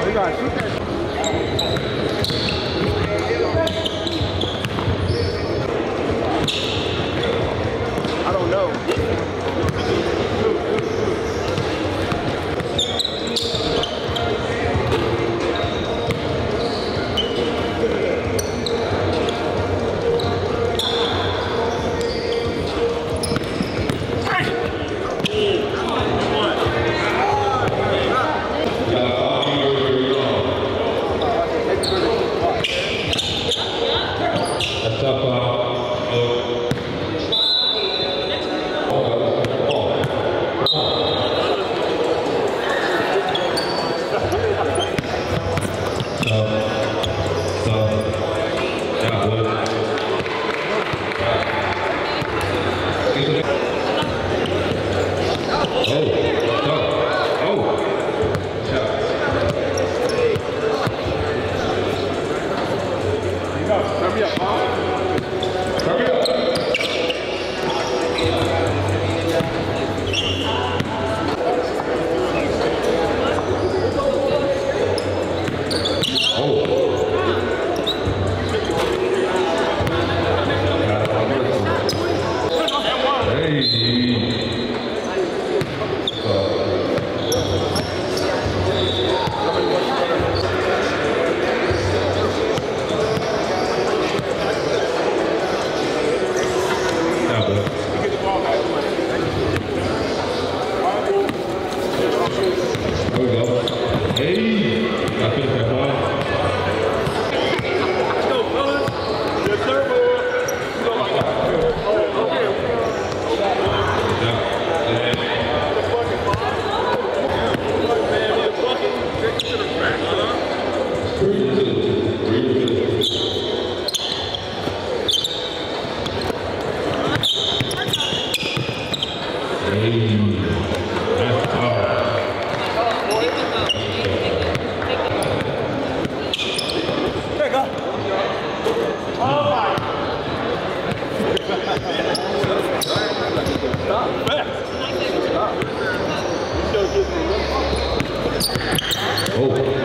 Obrigado. Oh,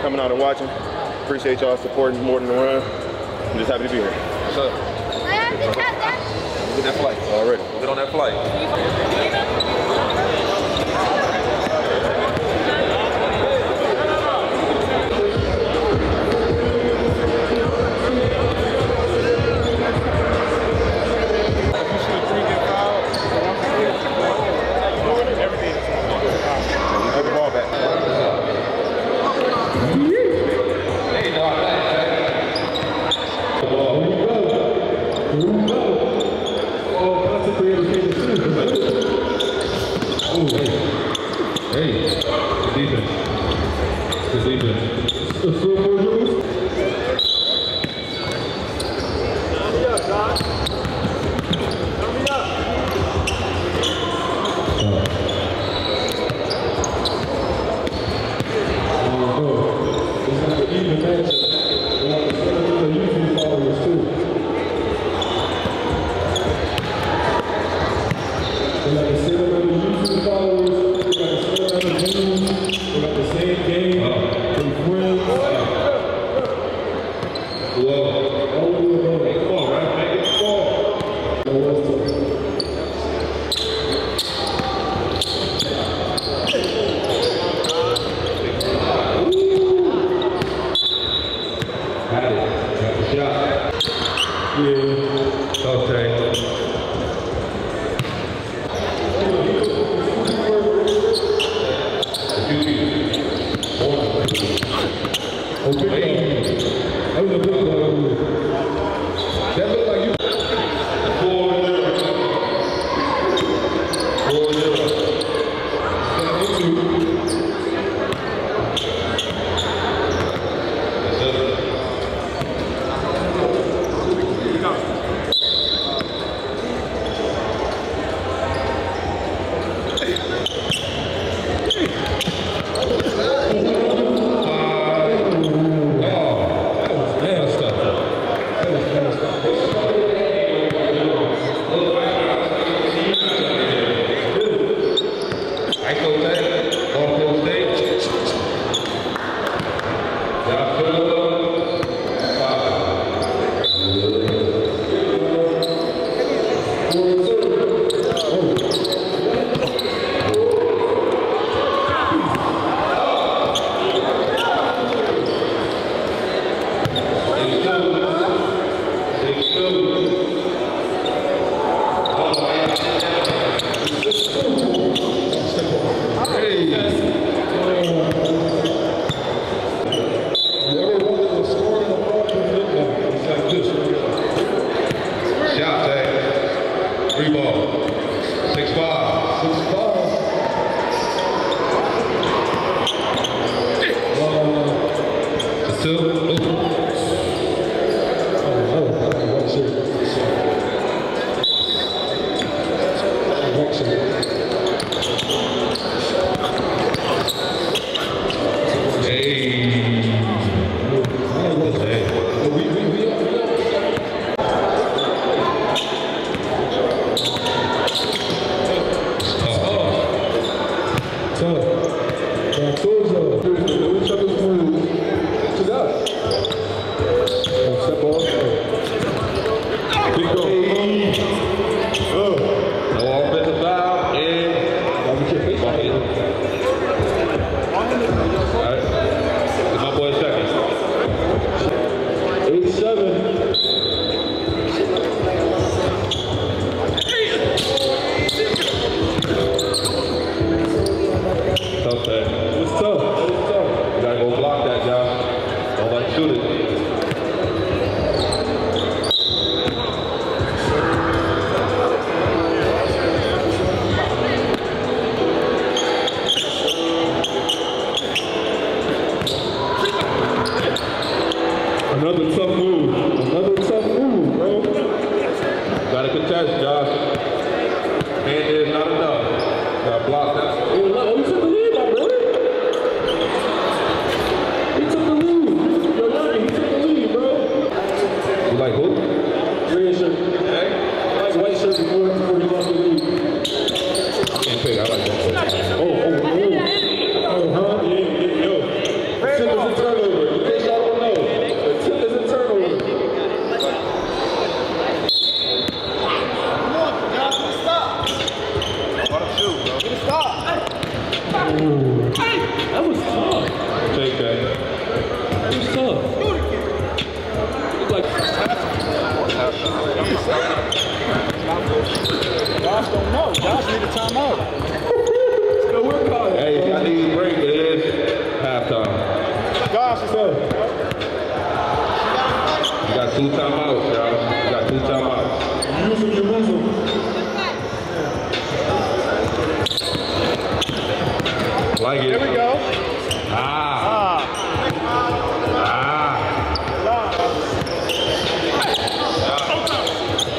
coming out and watching. Appreciate y'all supporting more than the run. I'm just happy to be here. What's up? Get that flight. All right. Get on that flight. Somos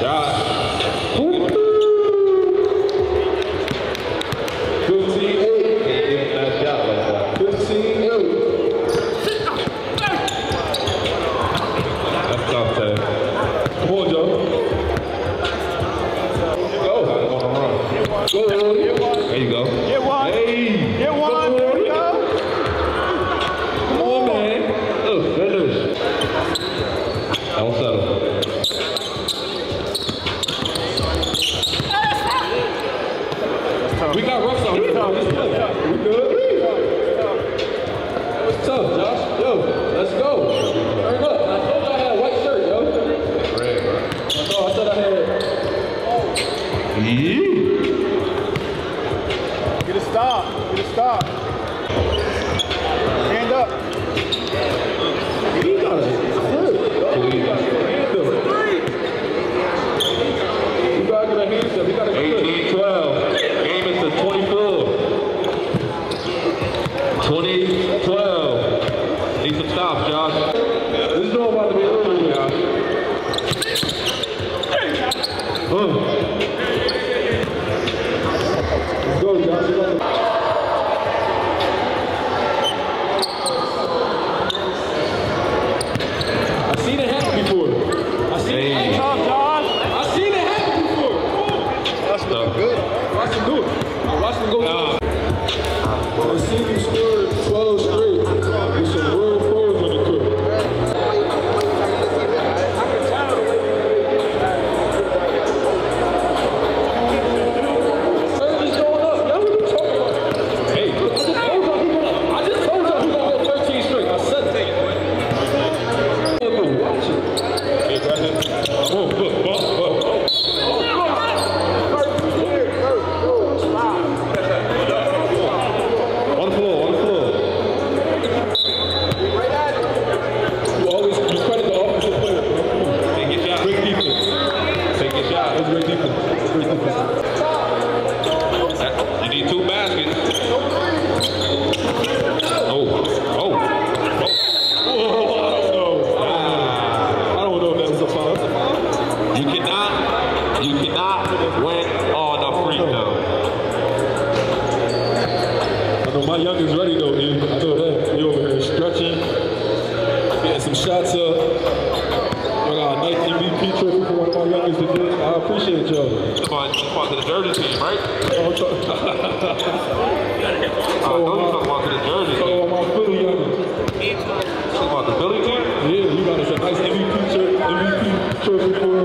Shot. Jesús.